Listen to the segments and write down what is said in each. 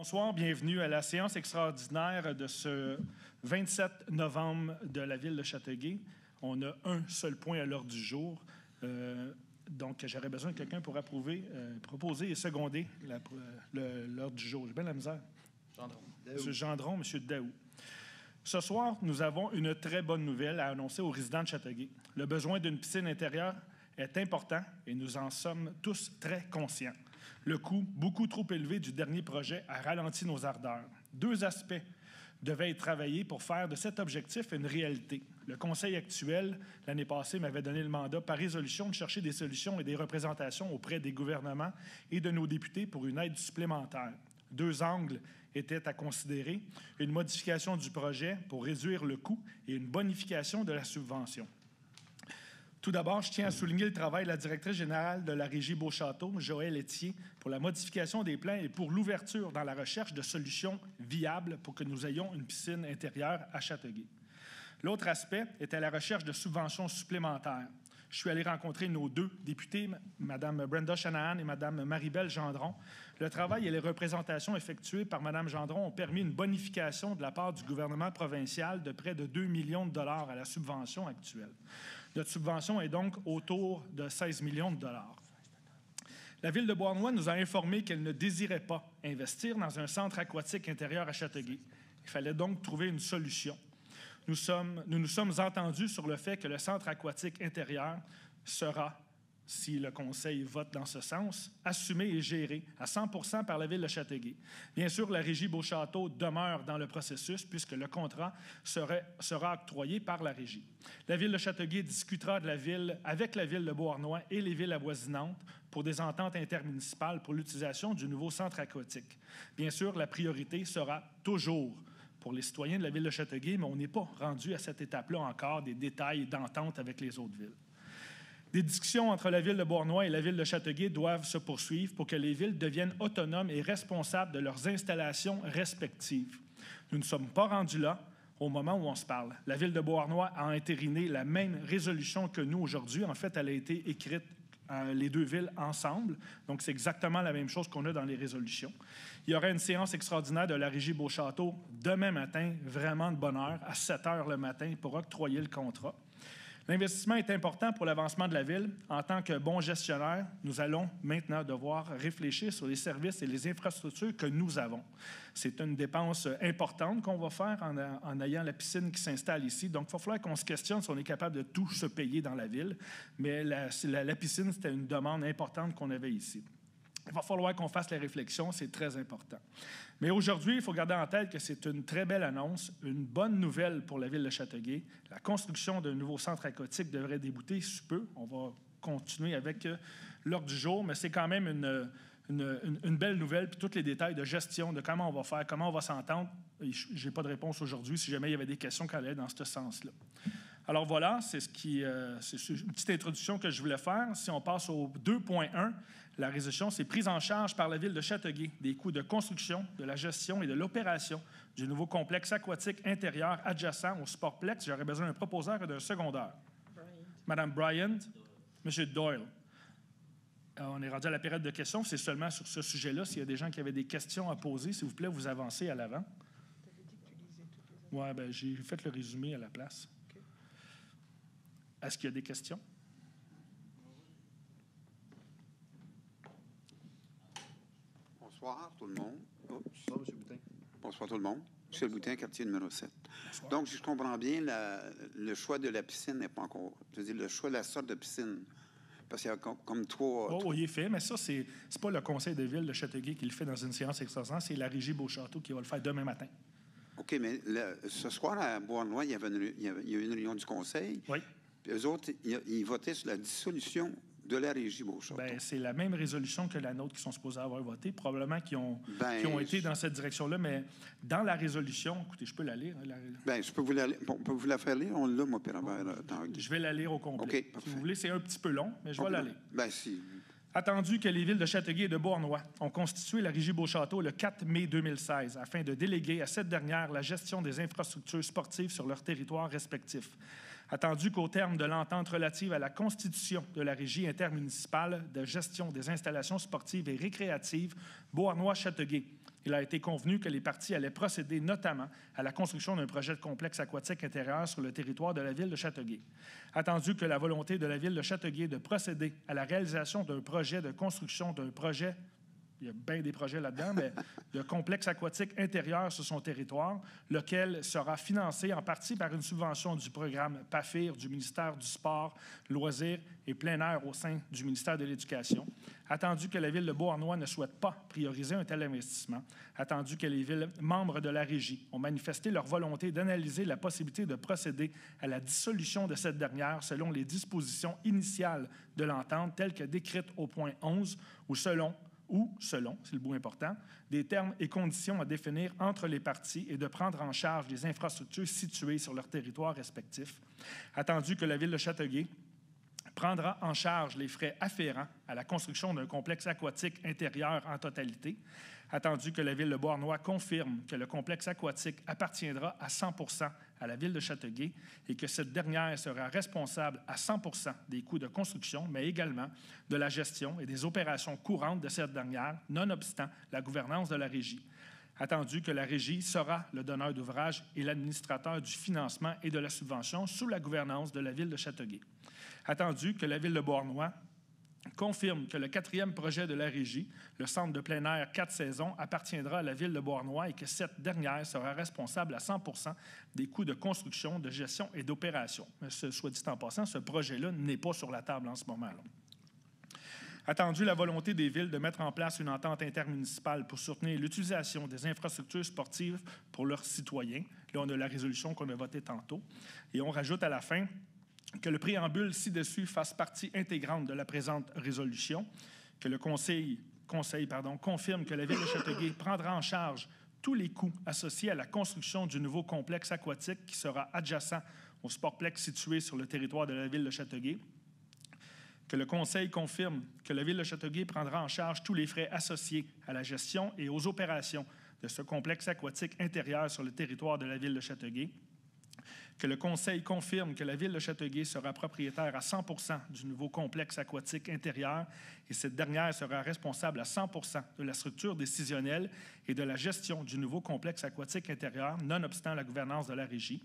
Bonsoir, bienvenue à la séance extraordinaire de ce 27 novembre de la ville de Châteauguay. On a un seul point à l'ordre du jour. Euh, donc, j'aurais besoin de quelqu'un pour approuver, euh, proposer et seconder l'ordre du jour. J'ai bien la misère. Gendron. M. Gendron, M. Daou. Ce soir, nous avons une très bonne nouvelle à annoncer aux résidents de Châteauguay. Le besoin d'une piscine intérieure est important et nous en sommes tous très conscients. Le coût, beaucoup trop élevé du dernier projet, a ralenti nos ardeurs. Deux aspects devaient être travaillés pour faire de cet objectif une réalité. Le Conseil actuel, l'année passée, m'avait donné le mandat par résolution de chercher des solutions et des représentations auprès des gouvernements et de nos députés pour une aide supplémentaire. Deux angles étaient à considérer, une modification du projet pour réduire le coût et une bonification de la subvention. Tout d'abord, je tiens à souligner le travail de la directrice générale de la Régie Beauchâteau, Joël Etier, pour la modification des plans et pour l'ouverture dans la recherche de solutions viables pour que nous ayons une piscine intérieure à Châteauguay. L'autre aspect était la recherche de subventions supplémentaires. Je suis allé rencontrer nos deux députés, Mme Brenda Shanahan et Mme Maribel Gendron. Le travail et les représentations effectuées par Mme Gendron ont permis une bonification de la part du gouvernement provincial de près de 2 millions de dollars à la subvention actuelle. Notre subvention est donc autour de 16 millions de dollars. La ville de Bournois nous a informé qu'elle ne désirait pas investir dans un centre aquatique intérieur à Châteauguay. Il fallait donc trouver une solution. Nous nous sommes entendus sur le fait que le centre aquatique intérieur sera, si le Conseil vote dans ce sens, assumé et géré à 100 par la ville de Châteauguay. Bien sûr, la régie Beauchâteau demeure dans le processus puisque le contrat sera octroyé par la régie. La ville de Châteauguay discutera de la ville avec la ville de Beauharnois et les villes avoisinantes pour des ententes intermunicipales pour l'utilisation du nouveau centre aquatique. Bien sûr, la priorité sera toujours pour les citoyens de la ville de Châteauguay, mais on n'est pas rendu à cette étape-là encore des détails d'entente avec les autres villes. Des discussions entre la ville de Bournois et la ville de Châteauguay doivent se poursuivre pour que les villes deviennent autonomes et responsables de leurs installations respectives. Nous ne sommes pas rendus là au moment où on se parle. La ville de Beauharnois a entériné la même résolution que nous aujourd'hui. En fait, elle a été écrite euh, les deux villes ensemble. Donc, c'est exactement la même chose qu'on a dans les résolutions. Il y aura une séance extraordinaire de la Régie Beauchâteau demain matin, vraiment de bonne heure, à 7 heures le matin, pour octroyer le contrat. L'investissement est important pour l'avancement de la ville. En tant que bon gestionnaire, nous allons maintenant devoir réfléchir sur les services et les infrastructures que nous avons. C'est une dépense importante qu'on va faire en, ayant la piscine qui s'installe ici. Donc, il va falloir qu'on se questionne si on est capable de tout se payer dans la ville. Mais la piscine, c'était une demande importante qu'on avait ici. Il va falloir qu'on fasse la réflexion, c'est très important. Mais aujourd'hui, il faut garder en tête que c'est une très belle annonce, une bonne nouvelle pour la ville de Châteauguay. La construction d'un nouveau centre aquatique devrait débouter sous peu. On va continuer avec l'ordre du jour, mais c'est quand même une, une, belle nouvelle. Puis tous les détails de gestion, de comment on va faire, comment on va s'entendre, je n'ai pas de réponse aujourd'hui si jamais il y avait des questions qui allaient dans ce sens-là. Alors voilà, c'est ce qui, euh, c'est une petite introduction que je voulais faire. Si on passe au 2.1, la résolution, c'est prise en charge par la ville de Châteauguay des coûts de construction, de la gestion et de l'opération du nouveau complexe aquatique intérieur adjacent au Sportplex. J'aurais besoin d'un proposeur et d'un secondaire. Madame Bryant, Monsieur Doyle. Euh, on est rendu à la période de questions. C'est seulement sur ce sujet-là. S'il y a des gens qui avaient des questions à poser, s'il vous plaît, vous avancez à l'avant. Oui, ben, j'ai fait le résumé à la place. Est-ce qu'il y a des questions? Bonsoir tout le monde. Bonsoir, M. Boutin. Bonsoir tout le monde. Michel Boutin, quartier numéro 7. Bonsoir. Donc, si je comprends bien, la, le choix de la piscine n'est pas encore. Je veux dire, le choix de la sorte de piscine. Parce qu'il y a comme, comme trois. Oh, il est fait, mais ça, c'est n'est pas le conseil de ville de Châteauguay qui le fait dans une séance extraordinaire, c'est la régie Beauchâteau qui va le faire demain matin. OK, mais le, ce soir, à Bois-Noir, il, il y a eu une réunion du conseil. Oui. Puis eux autres, ils, votaient sur la dissolution de la régie Beauchâteau. Bien, c'est la même résolution que la nôtre qui sont supposés avoir voté. Probablement qui ont, Ben, qui ont été dans cette direction-là, mais dans la résolution, écoutez, je peux la lire. la- Bien, je peux vous la, on peut vous la faire lire. On l'a, moi, Pierre Robert, euh, je vais la lire au complet. OK, si vous voulez, c'est un petit peu long, mais je vais la lire. Bien, si. Attendu que les villes de Châteauguay et de Beauharnois ont constitué la Régie Beauchâteau le 4 mai 2016 afin de déléguer à cette dernière la gestion des infrastructures sportives sur leur territoire respectif. Attendu qu'au terme de l'entente relative à la constitution de la Régie intermunicipale de gestion des installations sportives et récréatives Beauharnois-Châteauguay, il a été convenu que les parties allaient procéder notamment à la construction d'un projet de complexe aquatique intérieur sur le territoire de la ville de Châteauguay. Attendu que la volonté de la ville de Châteauguay de procéder à la réalisation d'un projet de construction d'un projet il y a bien des projets là-dedans, mais le complexe aquatique intérieur sur son territoire, lequel sera financé en partie par une subvention du programme PAFIR du ministère du Sport, Loisirs et Plein Air au sein du ministère de l'Éducation. Attendu que la ville de Beauharnois ne souhaite pas prioriser un tel investissement, attendu que les villes membres de la régie ont manifesté leur volonté d'analyser la possibilité de procéder à la dissolution de cette dernière selon les dispositions initiales de l'entente telles que décrites au point 11 ou selon ou selon, c'est le bout important, des termes et conditions à définir entre les parties et de prendre en charge les infrastructures situées sur leur territoire respectif, attendu que la Ville de Châteauguay prendra en charge les frais afférents à la construction d'un complexe aquatique intérieur en totalité, attendu que la Ville de Beauharnois confirme que le complexe aquatique appartiendra à 100 à la Ville de Châteauguay et que cette dernière sera responsable à 100 des coûts de construction, mais également de la gestion et des opérations courantes de cette dernière, nonobstant la gouvernance de la régie. Attendu que la régie sera le donneur d'ouvrage et l'administrateur du financement et de la subvention sous la gouvernance de la Ville de Châteauguay. Attendu que la Ville de Beauharnois confirme que le quatrième projet de la régie, le centre de plein air quatre saisons, appartiendra à la ville de Beauharnois et que cette dernière sera responsable à 100% des coûts de construction, de gestion et d'opération. Soit dit en passant, ce projet-là n'est pas sur la table en ce moment. -là. Attendu la volonté des villes de mettre en place une entente intermunicipale pour soutenir l'utilisation des infrastructures sportives pour leurs citoyens. Là, on a la résolution qu'on a votée tantôt. Et on rajoute à la fin que le préambule ci-dessus fasse partie intégrante de la présente résolution, que le Conseil, confirme que la Ville de Châteauguay prendra en charge tous les coûts associés à la construction du nouveau complexe aquatique qui sera adjacent au sportplex situé sur le territoire de la Ville de Châteauguay, que le Conseil confirme que la Ville de Châteauguay prendra en charge tous les frais associés à la gestion et aux opérations de ce complexe aquatique intérieur sur le territoire de la Ville de Châteauguay, que le Conseil confirme que la Ville de Châteauguay sera propriétaire à 100 du nouveau complexe aquatique intérieur et cette dernière sera responsable à 100% de la structure décisionnelle et de la gestion du nouveau complexe aquatique intérieur, nonobstant la gouvernance de la régie,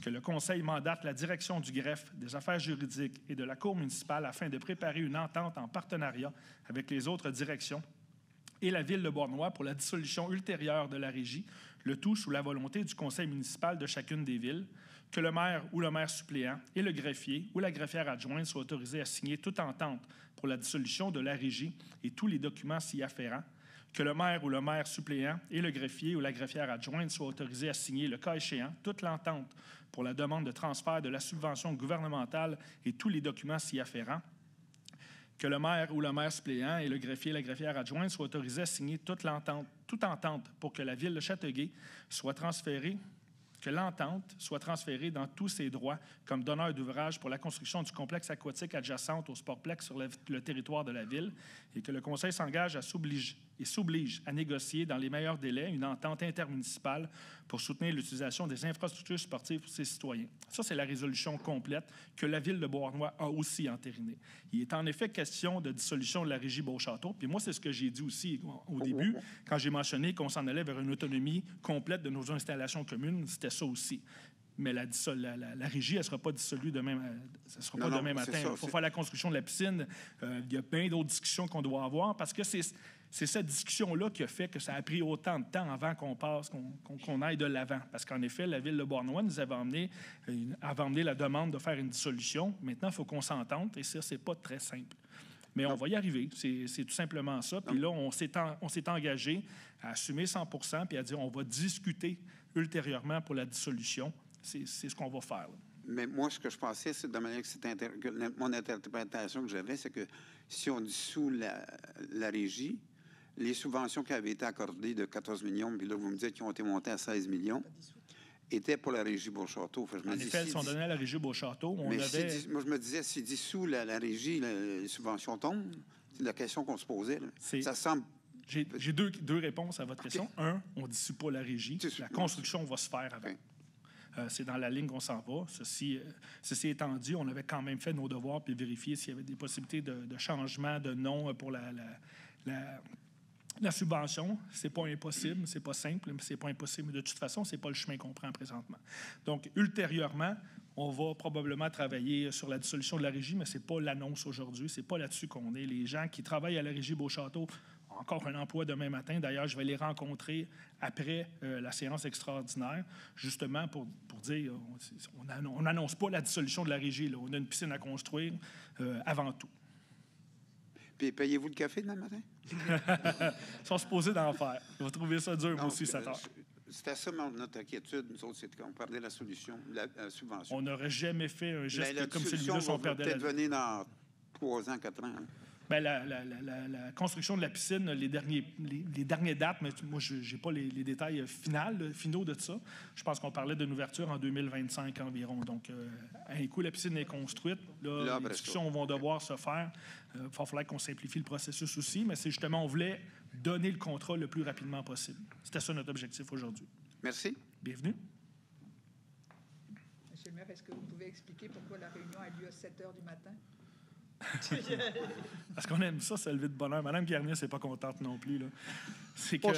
que le Conseil mandate la direction du greffe, des affaires juridiques et de la Cour municipale afin de préparer une entente en partenariat avec les autres directions et la Ville de Bournois pour la dissolution ultérieure de la régie, le tout sous la volonté du Conseil municipal de chacune des villes, que le maire ou le maire suppléant et le greffier ou la greffière adjointe soient autorisés à signer toute entente pour la dissolution de la régie et tous les documents s'y afférents, que le maire ou le maire suppléant et le greffier ou la greffière adjointe soient autorisés à signer, le cas échéant, toute l'entente pour la demande de transfert de la subvention gouvernementale et tous les documents s'y afférents, que le maire ou le maire suppléant et le greffier et la greffière adjointe soient autorisés à signer toute l'entente, toute entente pour que la ville de Châteauguay soit transférée que l'entente soit transférée dans tous ses droits comme donneur d'ouvrage pour la construction du complexe aquatique adjacent au Sportplex sur le, le territoire de la ville et que le Conseil s'engage à s'obliger et s'oblige à négocier dans les meilleurs délais une entente intermunicipale pour soutenir l'utilisation des infrastructures sportives pour ses citoyens. Ça, c'est la résolution complète que la Ville de Beauharnois a aussi entérinée. Il est en effet question de dissolution de la régie Beauchâteau. Puis moi, c'est ce que j'ai dit aussi au début, quand j'ai mentionné qu'on s'en allait vers une autonomie complète de nos installations communes. C'était ça aussi mais la, la, la, régie, elle ne sera pas dissolue demain, ça sera pas demain matin. Il faut faire la construction de la piscine. Euh, il y a plein d'autres discussions qu'on doit avoir parce que c'est cette discussion-là qui a fait que ça a pris autant de temps avant qu'on passe, qu'on aille de l'avant. Parce qu'en effet, la ville de Bournois nous avait emmené, euh, avait emmené la demande de faire une dissolution. Maintenant, il faut qu'on s'entende, et ça, c'est pas très simple. Mais on va y arriver. C'est tout simplement ça. Puis là, on s'est engagé à assumer 100% puis à dire on va discuter ultérieurement pour la dissolution. C'est ce qu'on va faire. Mais moi, ce que je pensais, c'est de manière que, mon interprétation que j'avais, c'est que si on dissout la, la régie, les subventions qui avaient été accordées de 14 millions, puis là, vous me dites qu'ils ont été montées à 16 millions, étaient pour la régie Beauchâteau. en effet, si on donnait à la régie Beauchâteau, on avait... moi, je me disais, si dissous la, la régie, les subventions tombent, c'est la question qu'on se posait. Ça semble j'ai deux, deux, réponses à votre question. Un, on ne dissout pas la régie. La construction va se faire avant. Euh, c'est dans la ligne qu'on s'en va. Ceci, euh, ceci étant dit, on avait quand même fait nos devoirs puis vérifier s'il y avait des possibilités de, changement de nom pour la, la La subvention, c'est pas impossible, c'est pas simple, mais c'est pas impossible. De toute façon, c'est pas le chemin qu'on prend présentement. Donc, ultérieurement, on va probablement travailler sur la dissolution de la régie, mais c'est pas l'annonce aujourd'hui, c'est pas là-dessus qu'on est. Les gens qui travaillent à la régie Beauchâteau encore un emploi demain matin. D'ailleurs, je vais les rencontrer après euh, la séance extraordinaire, justement pour, pour dire, on n'annonce pas la dissolution de la régie. Là. On a une piscine à construire euh, avant tout. Puis payez-vous le café demain matin? Ils sont supposés d'en faire. Ils vont trouver ça dur, moi aussi, 7 heures. C'était ça notre inquiétude, nous autres, c'est qu'on perdait la solution, la, subvention. On n'aurait jamais fait un geste comme celui-là si on perdait la... peut-être venir dans trois ans, quatre ans. Hein. Bien, la, la, la, construction de la piscine, les, derniers, les, dernières dates, mais moi, je n'ai pas les, détails finaux, finaux de ça. Je pense qu'on parlait d'une ouverture en 2025 environ. Donc, euh, un coup, la piscine est construite. Là, les discussions vont devoir se faire. Il euh, va falloir qu'on simplifie le processus aussi, mais c'est justement, on voulait donner le contrat le plus rapidement possible. C'était ça notre objectif aujourd'hui. Merci. Bienvenue. Monsieur le maire, est-ce que vous pouvez expliquer pourquoi la réunion a lieu à 7 heures du matin? Parce qu'on aime ça, se lever de bonheur. Madame Garnier, c'est pas contente non plus. C'est que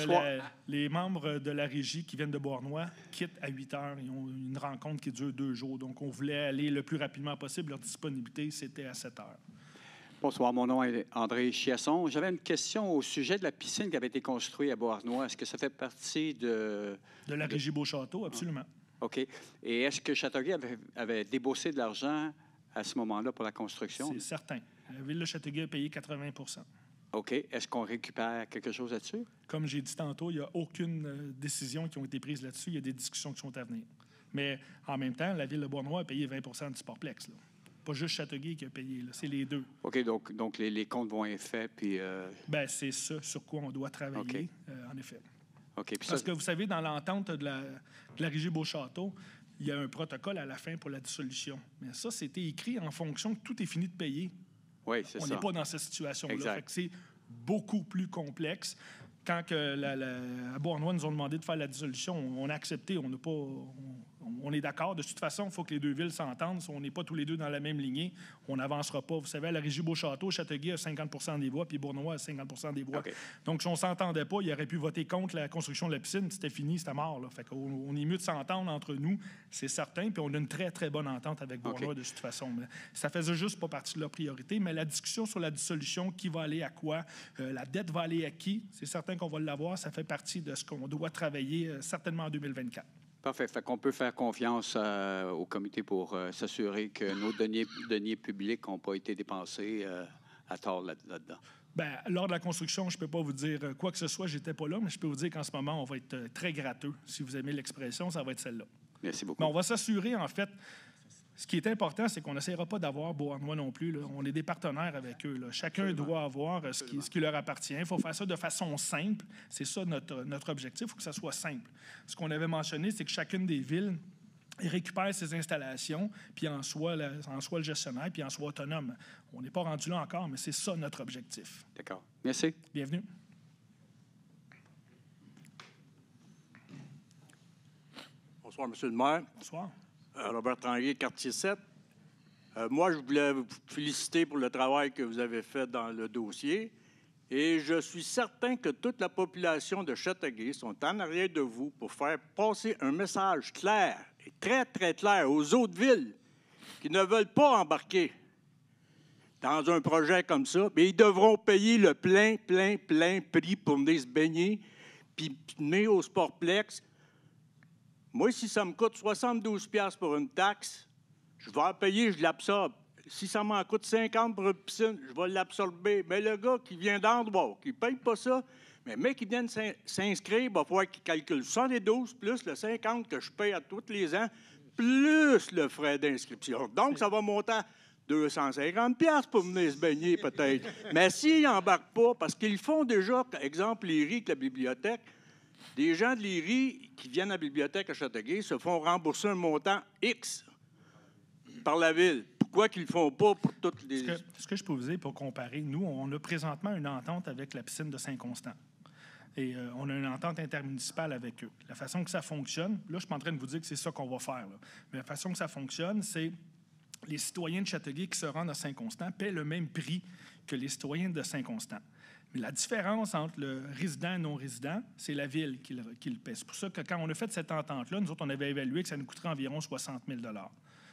les membres de la régie qui viennent de Bournois quittent à 8 heures. Ils ont une rencontre qui dure deux jours. Donc, on voulait aller le plus rapidement possible. Leur disponibilité, c'était à 7 heures. Bonsoir, mon nom est André Chiasson. J'avais une question au sujet de la piscine qui avait été construite à Beauharnois. Est-ce que ça fait partie de... De la régie Beauchâteau, absolument. OK. Et est-ce que Châteauguay avait, avait déboursé de l'argent à ce moment-là pour la construction? C'est certain. La Ville de Châteauguay a payé 80 OK. Est-ce qu'on récupère quelque chose là-dessus? Comme j'ai dit tantôt, il n'y a aucune euh, décision qui a été prise là-dessus. Il y a des discussions qui sont à venir. Mais en même temps, la Ville de Bournois a payé 20% du Sportplex. Là. Pas juste Châteauguay qui a payé, c'est les deux. OK, donc, donc les, comptes vont être faits, puis... Euh... Ben, c'est ça sur quoi on doit travailler, euh, en effet. OK. Parce que vous savez, dans l'entente de la, de la Régie Beauchâteau, il y a un protocole à la fin pour la dissolution. Mais ça, c'était écrit en fonction que tout est fini de payer. Oui, c'est ça. On n'est pas dans cette situation-là. C'est beaucoup plus complexe. Quand que la, la, à Bournois nous ont demandé de faire la dissolution, on a accepté. On n'a pas, on est d'accord. De toute façon, il faut que les deux villes s'entendent. Si on n'est pas tous les deux dans la même lignée, on n'avancera pas. Vous savez, à la régie Beauchâteau, Châteauguay a 50 des voix, puis Bournois a 50% des voix. Donc, si on ne s'entendait pas, il aurait pu voter contre la construction de la piscine. C'était fini, c'était mort. Là. Fait qu'on on est mieux de s'entendre entre nous, c'est certain. Puis on a une très, très bonne entente avec Bournois de toute façon. Mais ça faisait juste pas partie de leur priorité. Mais la discussion sur la dissolution, qui va aller à quoi, euh, la dette va aller à qui, c'est certain qu'on va l'avoir. Ça fait partie de ce qu'on doit travailler euh, certainement en 2024. Parfait. Fait qu'on peut faire confiance euh, au comité pour euh, s'assurer que nos deniers, deniers publics n'ont pas été dépensés euh, à tort là-dedans. Bien, lors de la construction, je ne peux pas vous dire quoi que ce soit, j'étais pas là, mais je peux vous dire qu'en ce moment, on va être très gratteux. Si vous aimez l'expression, ça va être celle-là. Merci beaucoup. Mais on va s'assurer, en fait, ce qui est important, c'est qu'on n'essaiera pas d'avoir Beauharnois non plus. On est des partenaires avec eux. Chacun doit avoir euh, ce qui, ce qui, leur appartient. Il faut faire ça de façon simple. C'est ça notre, notre objectif. Il faut que ça soit simple. Ce qu'on avait mentionné, c'est que chacune des villes récupère ses installations, puis en soit, en soit le gestionnaire, puis en soit autonome. On n'est pas rendu là encore, mais c'est ça notre objectif. D'accord. Merci. Bienvenue. Bonsoir, Monsieur le maire. Bonsoir. Euh, Robert Tranguier, quartier 7. Euh, moi, je voulais vous féliciter pour le travail que vous avez fait dans le dossier. Et je suis certain que toute la population de Châteauguay sont en arrière de vous pour faire passer un message clair et très, très clair aux autres villes qui ne veulent pas embarquer dans un projet comme ça, mais ils devront payer le plein, plein, plein prix pour venir se baigner, puis venir au Sportplex, moi, si ça me coûte 72 pour une taxe, je vais en payer, je l'absorbe. Si ça m'en coûte 50 pour une piscine, je vais l'absorber. Mais le gars qui vient d'endroit, qui ne paye pas ça, mais le mec qui vient de s'inscrire, il va falloir qu'il calcule 112 plus le 50 que je paye à tous les ans, plus le frais d'inscription. Donc, ça va monter à 250 pour venir se baigner, peut-être. Mais s'ils n'embarquent pas, parce qu'ils font déjà, exemple, les riz la bibliothèque, des gens de l'IRI qui viennent à la bibliothèque à Châteauguay se font rembourser un montant X par la ville. Pourquoi qu'ils ne le font pas pour toutes les... Ce que, je peux vous dire pour comparer, nous, on a présentement une entente avec la piscine de Saint-Constant. Et euh, on a une entente intermunicipale avec eux. La façon que ça fonctionne, là, je suis en train de vous dire que c'est ça qu'on va faire. Mais la façon que ça fonctionne, c'est les citoyens de Châteauguay qui se rendent à Saint-Constant paient le même prix que les citoyens de Saint-Constant. Mais la différence entre le résident et non-résident, c'est la ville qui le, qui paie. C'est pour ça que quand on a fait cette entente-là, nous autres, on avait évalué que ça nous coûterait environ 60 000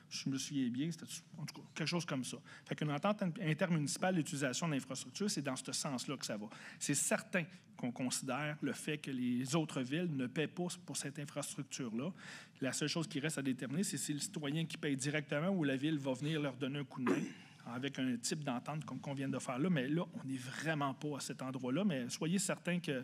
Je me souviens bien, c'était en tout cas quelque chose comme ça. Fait qu'une entente intermunicipale d'utilisation d'infrastructures, c'est dans ce sens-là que ça va. C'est certain qu'on considère le fait que les autres villes ne paient pas pour cette infrastructure-là. La seule chose qui reste à déterminer, c'est si le citoyen qui paye directement ou la ville va venir leur donner un coup de main avec un type d'entente comme qu'on vient de faire là. Mais là, on n'est vraiment pas à cet endroit-là. Mais soyez certains que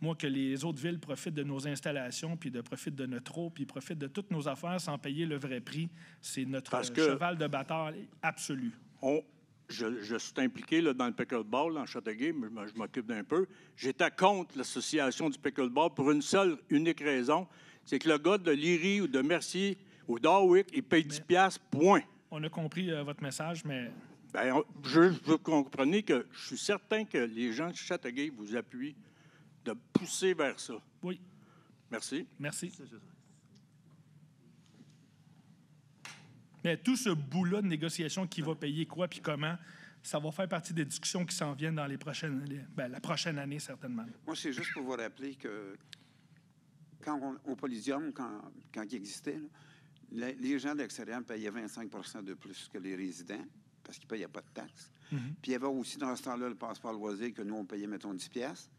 moi, que les autres villes profitent de nos installations, puis de profitent de notre eau, puis profitent de toutes nos affaires sans payer le vrai prix, c'est notre Parce que- cheval de bataille absolu. On- je, je suis impliqué là, dans le pickleball en Châteauguay, mais je m'occupe d'un peu. J'étais contre l'association du pickleball pour une seule, unique raison. C'est que le gars de Liry ou de Mercier ou d'Arwick, il paye 10 piastres, point. On a compris euh, votre message, mais on- je, je veux que vous compreniez que je suis certain que les gens de Châteauguay vous appuient de pousser vers ça. oui, Merci. merci. Mais tout ce bout-là de négociation, qui va payer quoi puis comment, ça va faire partie des discussions qui s'en viennent dans les prochaines, les- ben, la prochaine année, certainement. Moi, c'est juste pour vous rappeler que quand on, au Polydium, quand, quand il existait, là, les, les gens de l'extérieur payaient 25% de plus que les résidents parce qu'ils ne payaient pas de taxes. Mhm. Puis il y avait aussi dans ce temps-là le passeport loisir que nous, on payait, mettons, 10 piastres.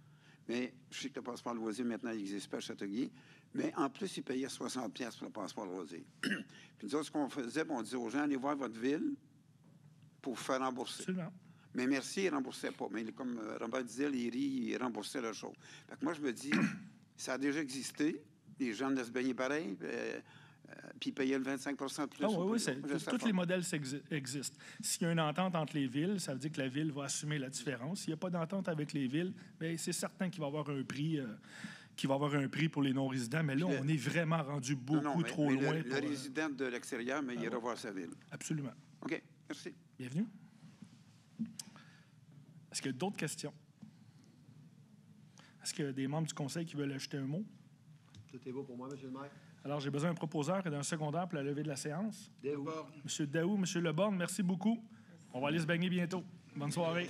Mais je sais que le passeport loisir, maintenant, il n'existe pas à Châteauguay. Mais en plus, ils payaient 60 piastres pour le passeport loisir. Puis nous autres, ce qu'on faisait, on disait aux gens, allez voir votre ville pour vous faire rembourser. Absolument. Mais merci, ils ne remboursaient pas. Mais comme euh, Robert disait, les riz, ils remboursaient la chose. Fait que moi, je me dis, ça a déjà existé. Les gens de se baigner pareil, euh, puis ils payaient le 25 de plus. Ah ou oui, oui, c'est- tous les modèles existent. S'il y a une entente entre les villes, ça veut dire que la ville va assumer la différence. S'il n'y a pas d'entente avec les villes, bien, c'est certain qu'il va y avoir un prix, euh, qu'il va y avoir un prix pour les non-résidents. Mais là, Puis le- on est vraiment rendu beaucoup non, mais- trop mais loin. Le, pour, euh, résident de l'extérieur, mais il Ah ira ouais. voir sa ville. absolument. OK, merci. Bienvenue. Est-ce qu'il y a d'autres questions? Est-ce qu'il y a des membres du conseil qui veulent ajouter un mot? Tout est beau pour moi, Monsieur le maire. Alors, j'ai besoin d'un proposeur et d'un secondaire pour la levée de la séance. Monsieur Daou, Monsieur Leborne, merci beaucoup. On va aller se baigner bientôt. Bonne soirée.